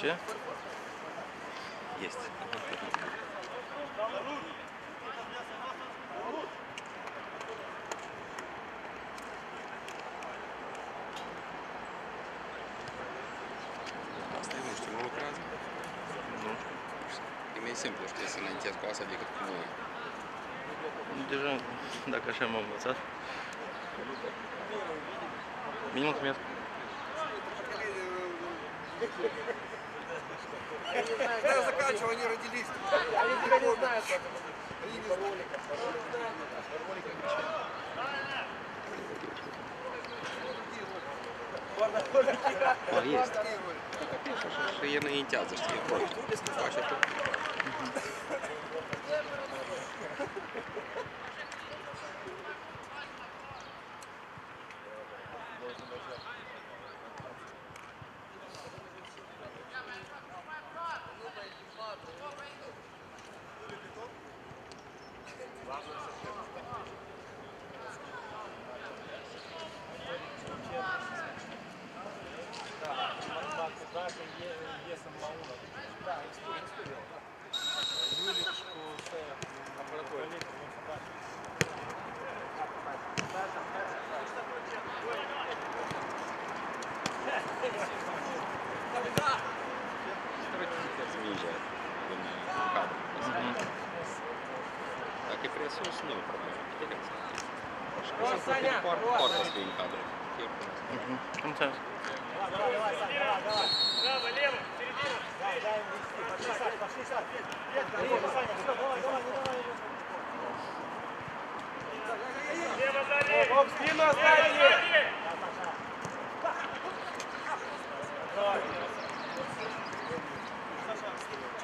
Че? Есть. Asta e, nu lucrează? Nu. E mai simplu, știi, să înaintezi cu asta decât cu mâna. Deja, dacă așa m-am învățat. Bine, mulțumesc. Я заканчивал, они родились. Они тебя не знают. Они не знают. Mă, este. Și e înaintează, știi, e prost. Se Саня, poartă, вот, poartă să fie în cadru. E frumos. Мгм. Înțeles. Давай, давай, Сань, давай, давай. Право, лево, середина. Дай, дай им вести. Пошли, Сань, пошли, Сань. Лево, Саня, все, давай, давай, ну давай. Лево, сзади. Оп, спину оставили. Давай.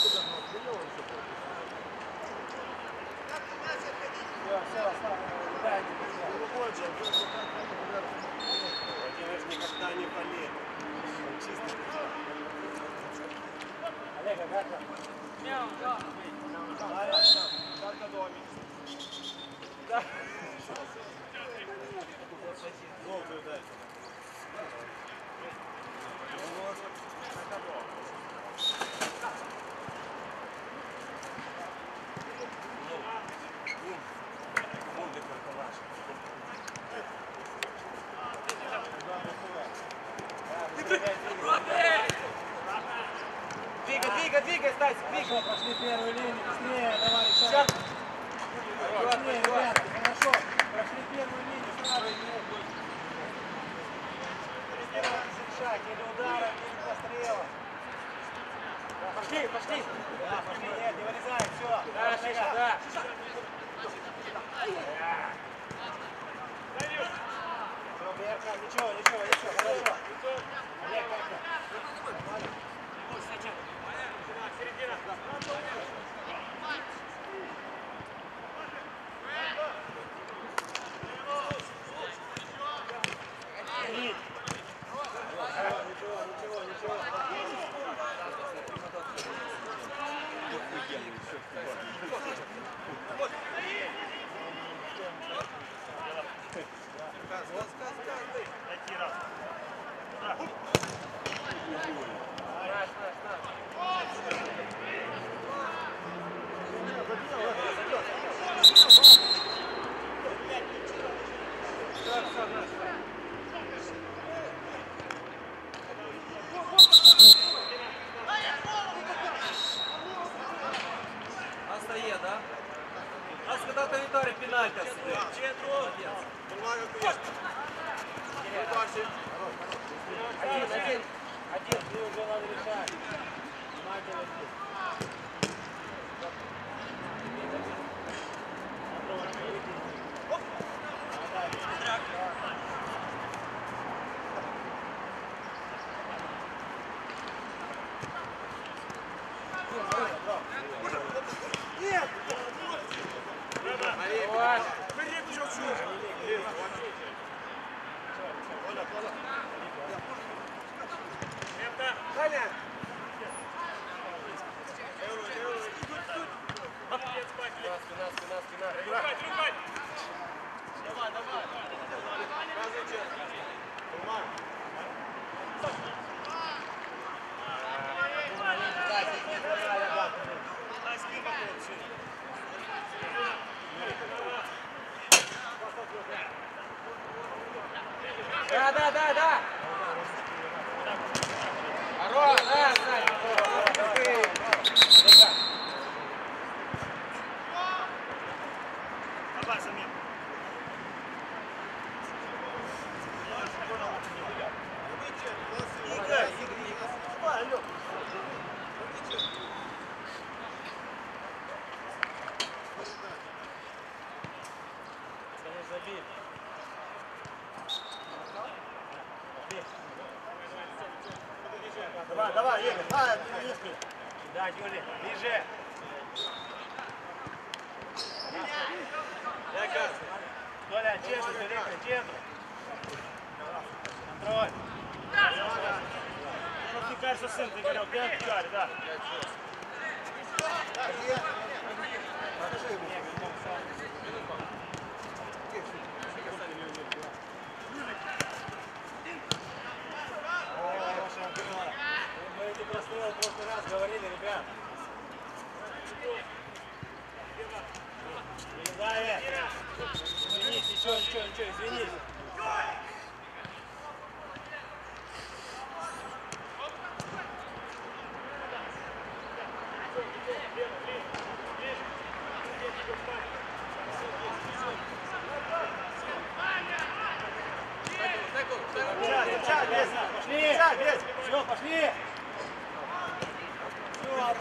みんなおいしそう。Dá, dá, dá.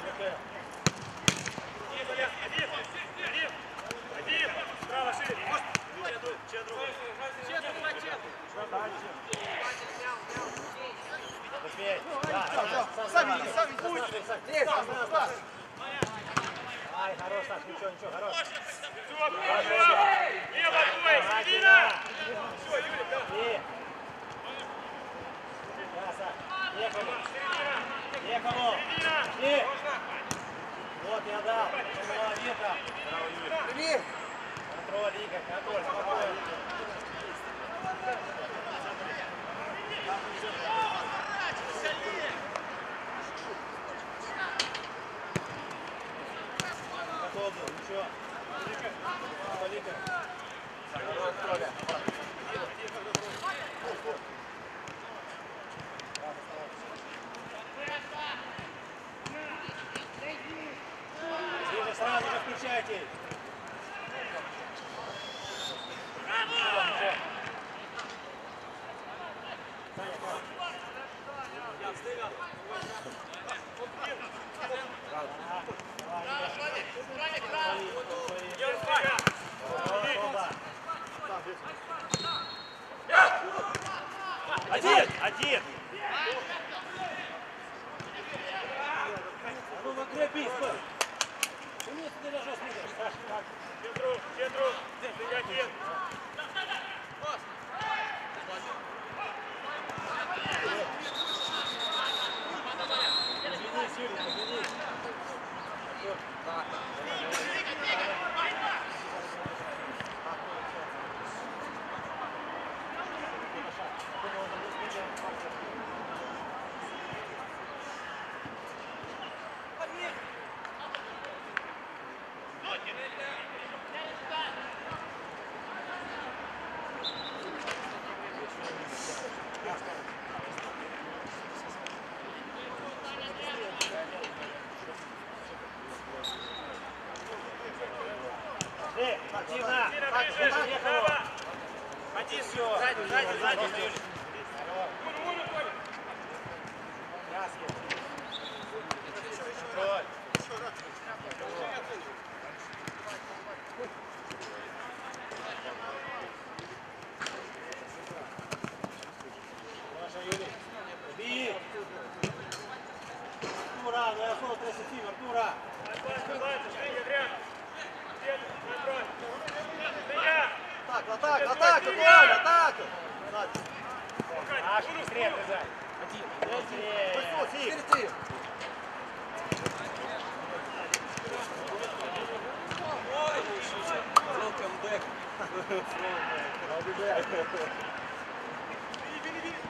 Поехали! Бекому! Жди! Вот я дал! Молодец там! Бери! Контроль, Игорь, контроль, спокойно! Готов был, ничего. Лика. Лика. Контроля. United.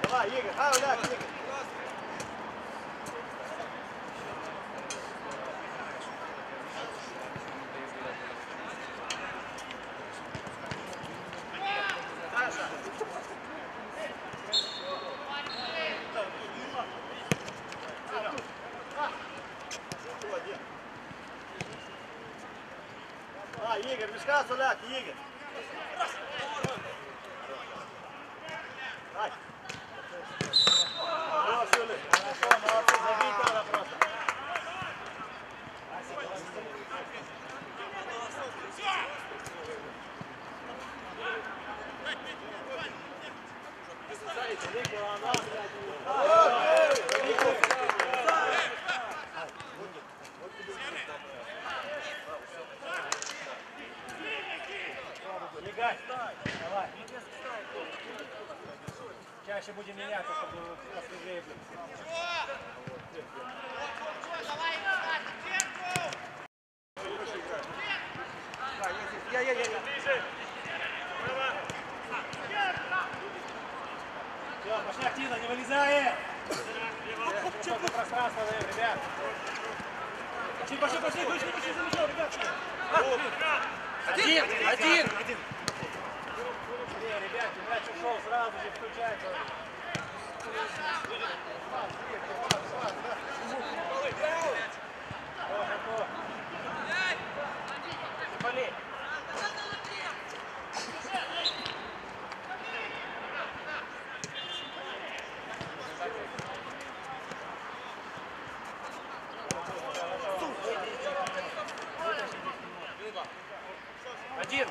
Давай, Игорь, а, да, Игорь. aquí. Все, пошли активно, не вылезай! Сколько пространства даем, ребят! Пошли, пошли, пошли, пошли, пошли, за мячом, ребят! Один, один. Не, ребят, мяч ушел, сразу же включайте. Хорошо. Болей. Один.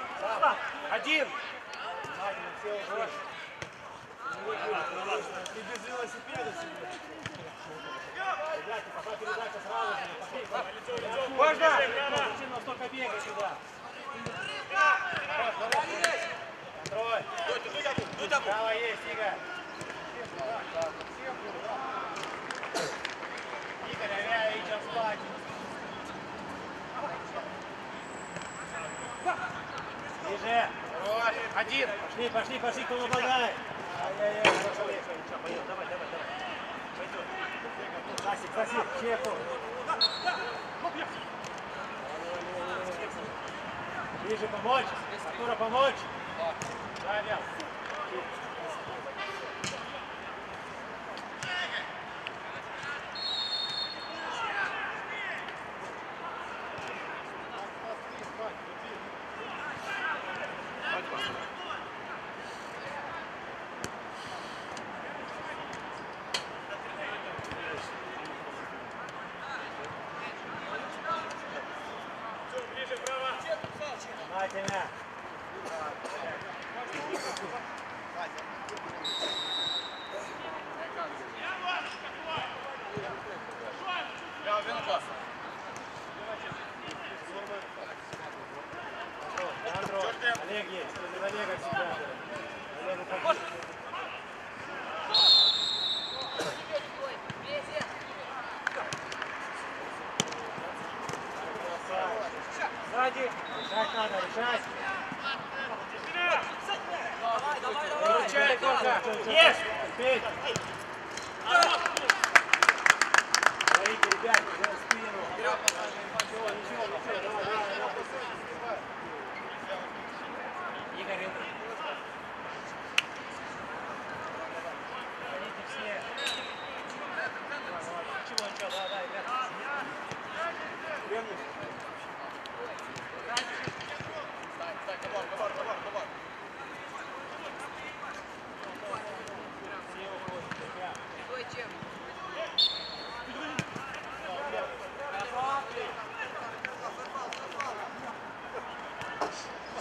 Один. Уже. Ты без велосипеда сегодня. Можно? Настолько бегать сюда? Контроль. Право есть, Игорь. Игорь, авиа, идем спать. Ближе. Хорош. Один. Пошли, пошли, пошли, кто нападает. Ай-яй-яй, хорошо, пойдем, давай, давай, давай. Пойдем. Засик, засик, Чехов. Ближе помочь. Артура помочь. Да, Nice.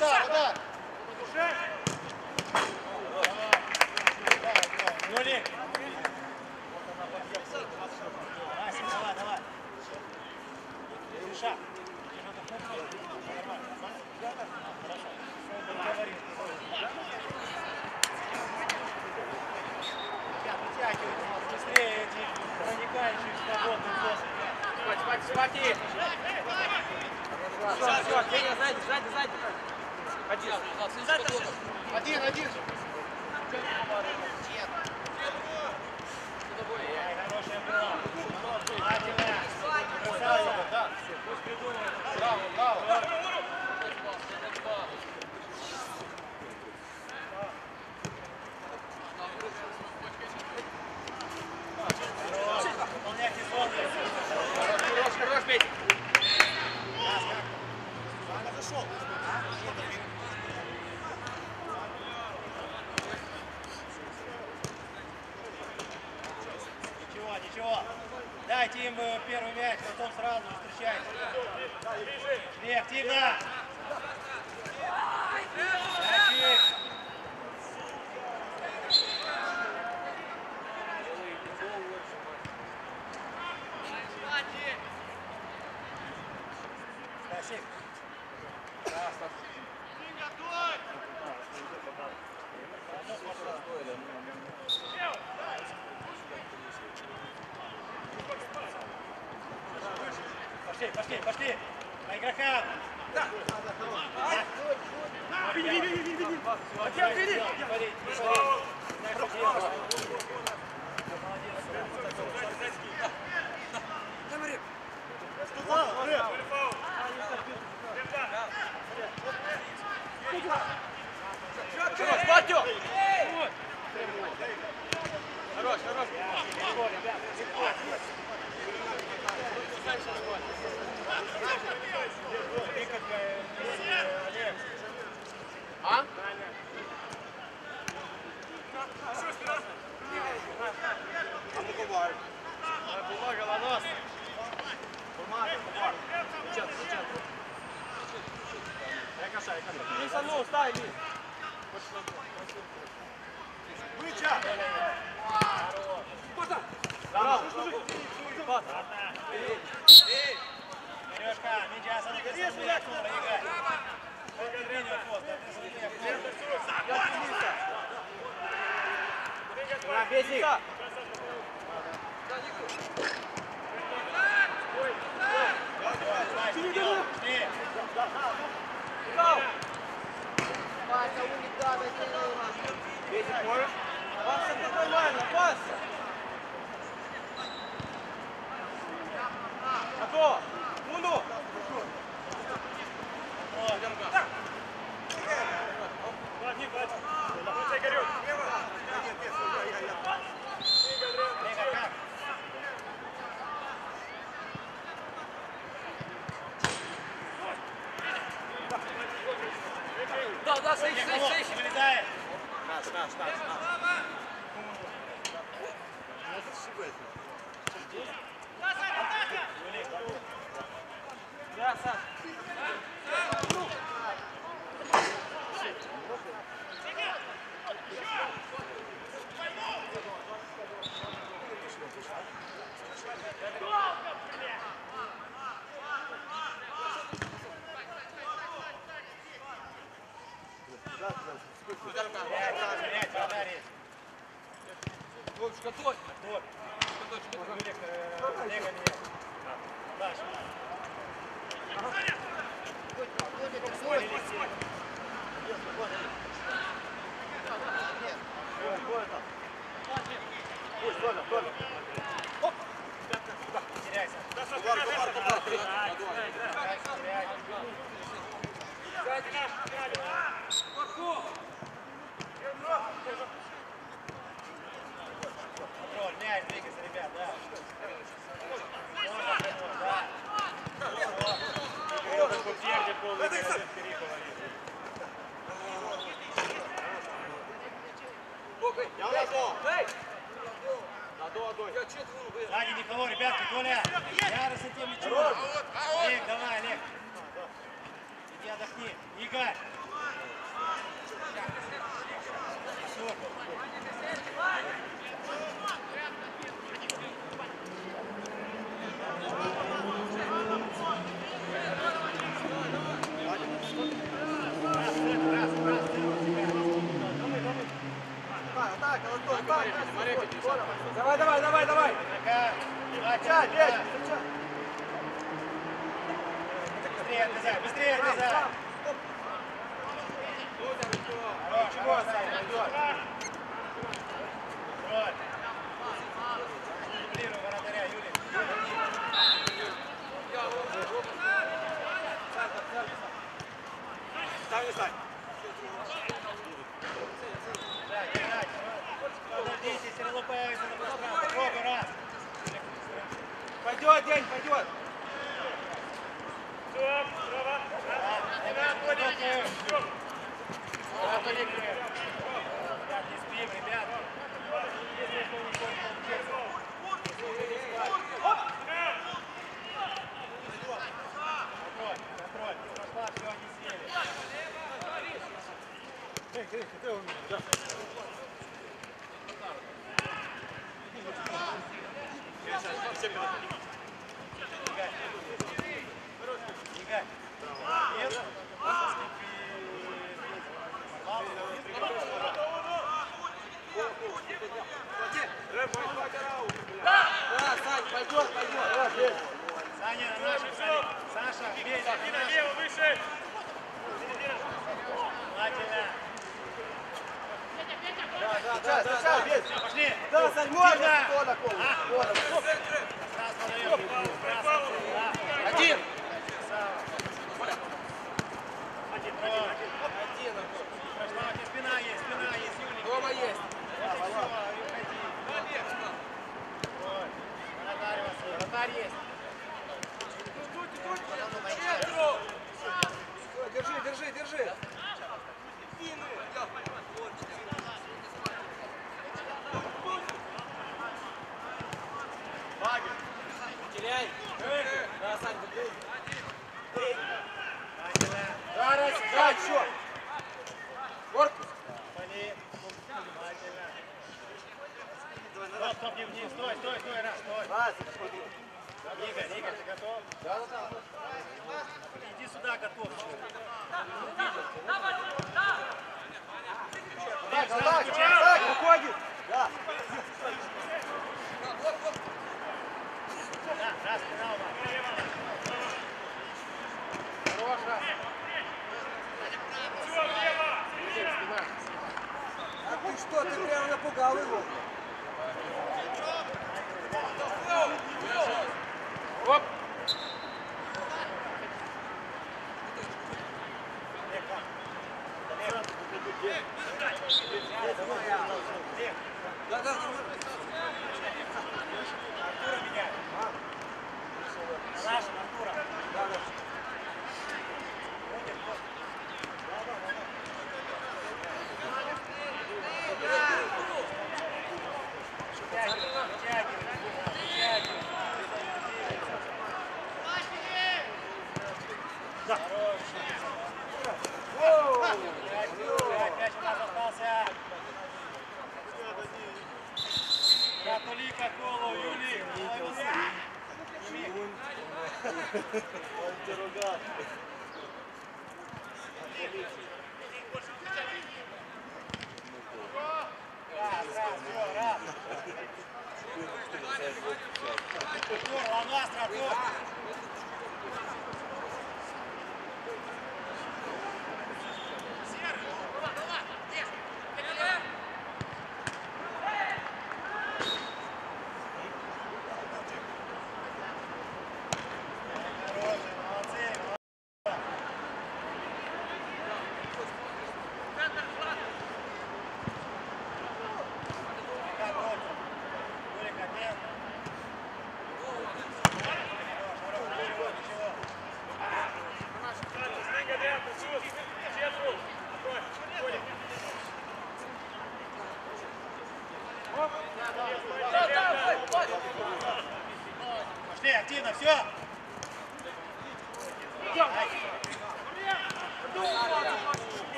Нулик. первый мяч, Пошли, пошли, пошли! На игрока! Веди, веди, веди, веди! Отец, веди! Не пари, не пари! Знаешь, что делать. Ты как, э, э, Олег, Бумага, ланос. Бумага, бумага. Сейчас, сейчас. Я кашай, кашай. Не сану, стай, Ли. Выча! Здорово. Сережка, медиаса на красоту, актора, играй. Тренер пост, да, ты На, бесик. Паса, ты нормально, паса! Готов! Мунду! Да, да, стоишь, стоишь, стоишь. Вылезает! Наш, наш, наш, наш. Да, Саш. Блядь, Саш, блядь, вратарь есть. Вовчик, готовь. Вот. Олег, э, Олега нет. Дальше. Не теряйся. Теряйся. Контроль, мяч, двигайся, ребят, да. Можно прямой, да. Игорь, вот где полный городок Перикова вижу. Я на то. На то, Адой. Сзади никого, ребятки, Коля. Я с этим мячом. Олег, давай, Олег. Иди отдохни. Игорь. Давай, давай, давай, давай. Встречай, бей! Быстрее отрезай, быстрее отрезай! Хорош, хорош, Сань, пойдет. Контроль. Дублируй вратаря, Юлий. Стань, стань. Держать, Подождите, равно появится на пространстве. Пробуй, раз. Пойдет, день, пойдет. Ребят, не спим, ребят. Если что не получится, Контроль, контроль. Пошла, все, они сели. Эй, эй, ты у меня, Игорь. Нет? Саня, на нашем, Саня. Саша, выше. Внимательно. Все, пошли. Да, Сань, можно! А. Сразу подаем. Сразу. Да. Один! Один, трое. Прошла, спина есть, спина есть, Юлик. Рома есть. Вратарь есть. Держи, держи, держи. Теряй. Да, Сань, ты Зараз, Да, еще. Корпус. Поли. Внимательно. Стоп, не вниз. Стой, стой, стой, раз, стой. Раз. Игорь, Игорь, ты готов? Да, да, да. Иди сюда, готов. Так, так, так, уходит. Да. Да, раз, пенал, Хорош, раз. А ты что, ты прямо напугал его? Оп.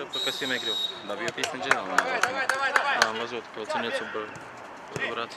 pentru că se mai greu. Dar eu pe în general. Am văzut că o țineți sub braț.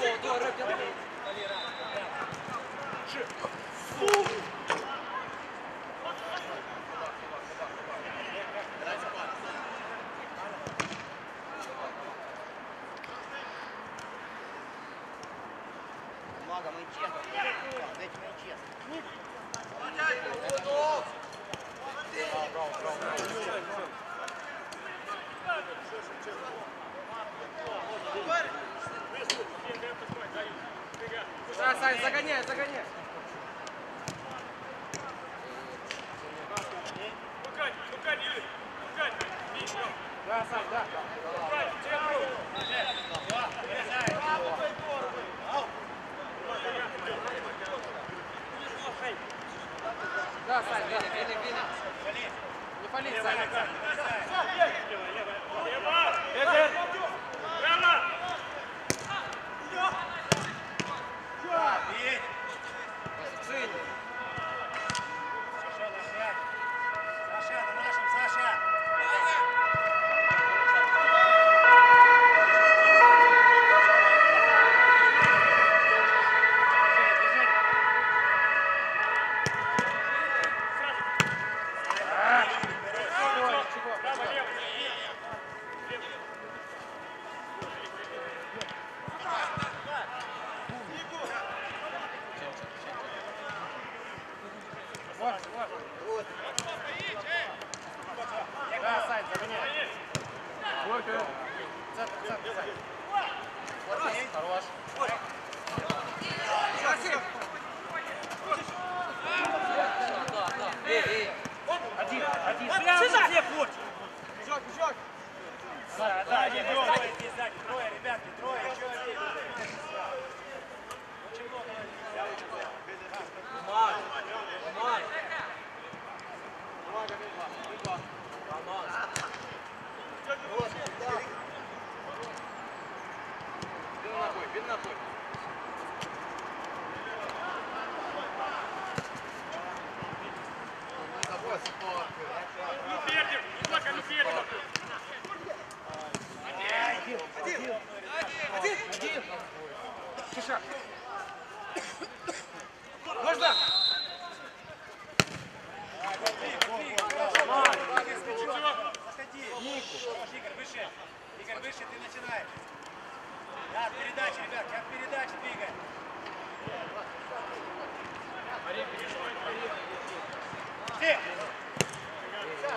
掉掉掉掉掉掉掉是。风 Да, Сань, заменяй. Горько. Центр, центр, Сань. Вот есть, хорош. Один, один. Прямо все путь. Бежок, бежок. Да, да, не трое, не сзади, трое, ребятки, трое, еще один. Очень много. Мать. Можно? выше. Игорь, выше ты начинаешь. Да, от передачи, ребят, от передачи двигай. Мария, перешел, Мария. Все! Все!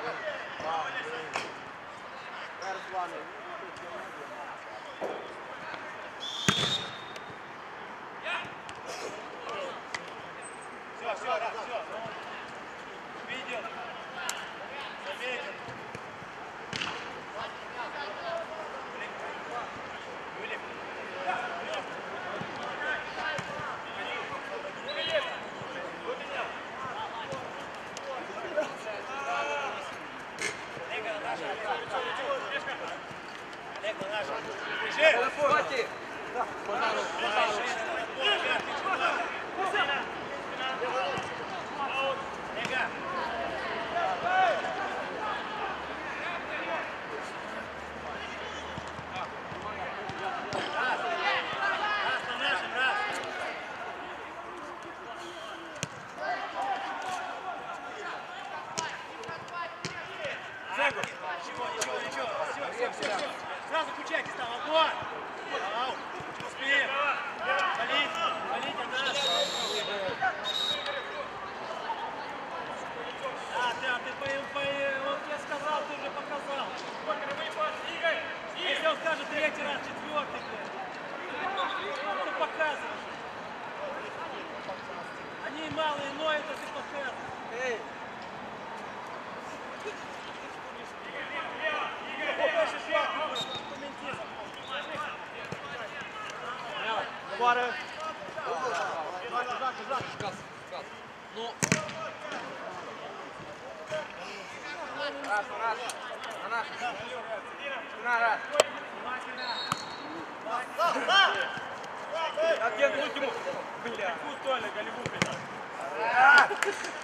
varı. Uzak uzak uzak. Kas, kas. Ну. Раз, раз. На нас. На раз. Отец, ну ему. Бля. Голливуд, блядь.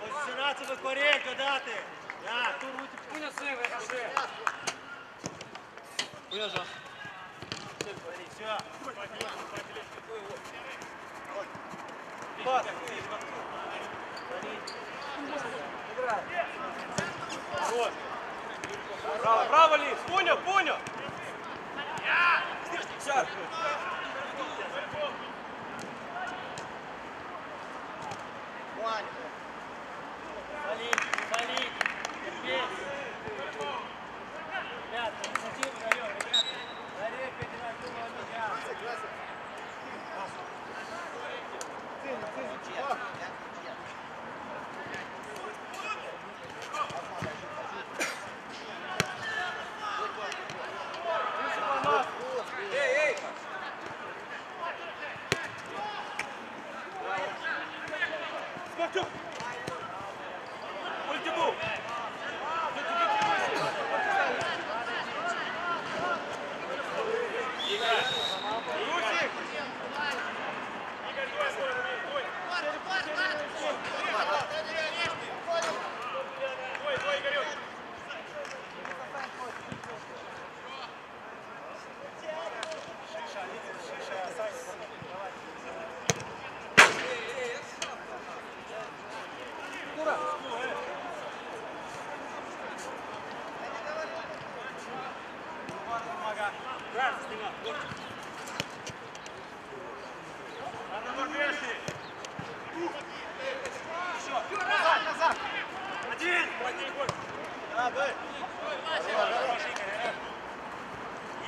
Позиціонацію корінь додати. Пуня сили, кажи. Пуня жа. Все. Пас. Право, право, Лис. Пуня, пуня. Все. Ваня. Солид, солид, терпеть.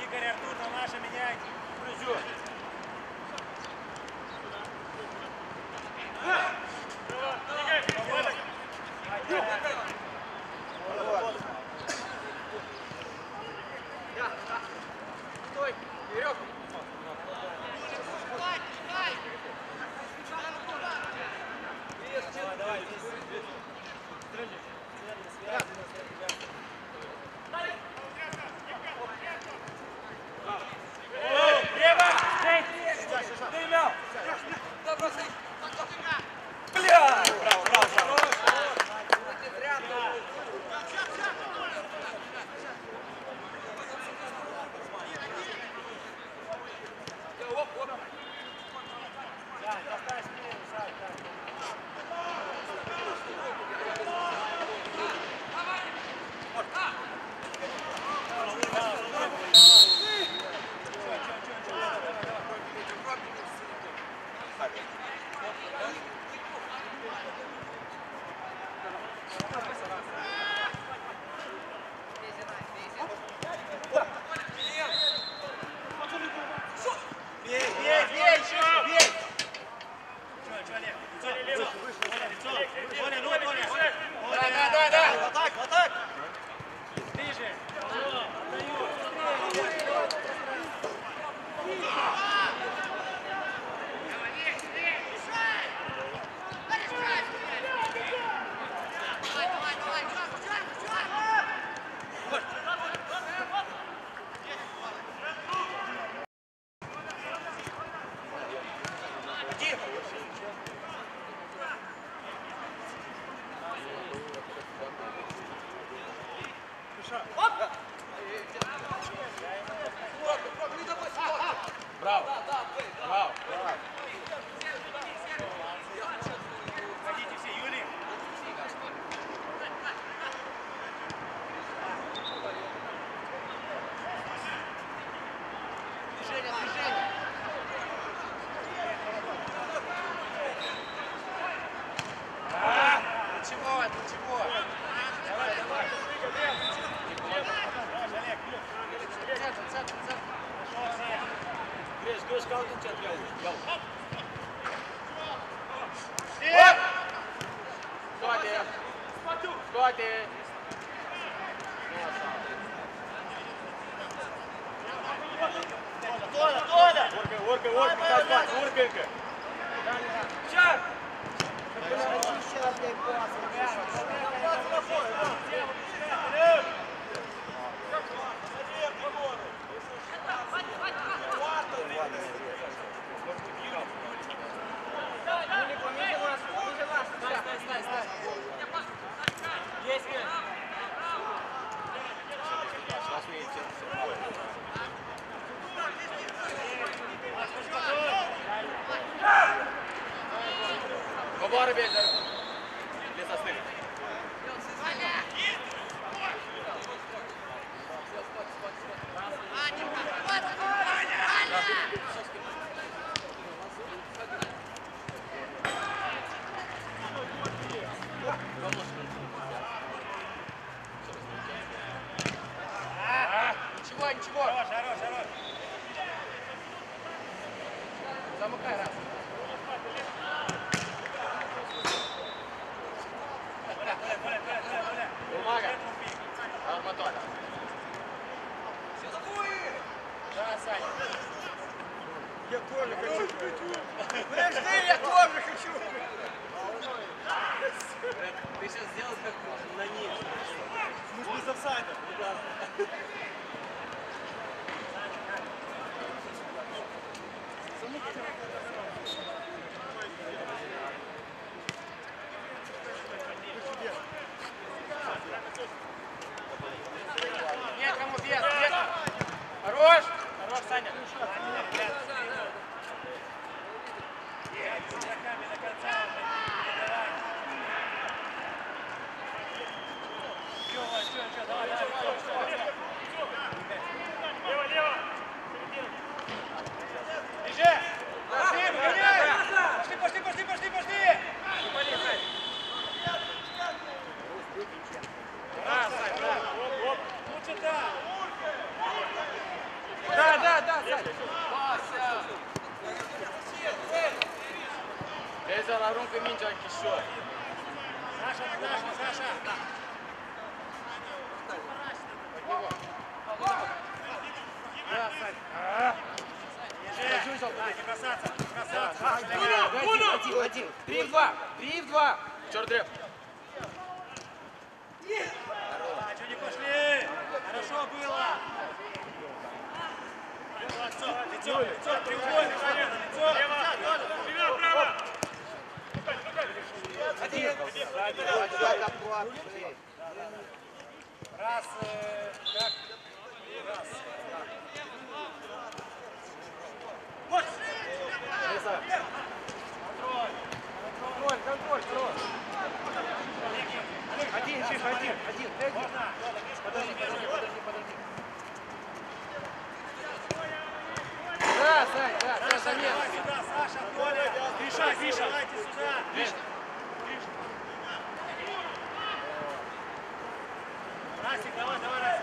Игорь Артур на наше менять. Прыжок. Gracias,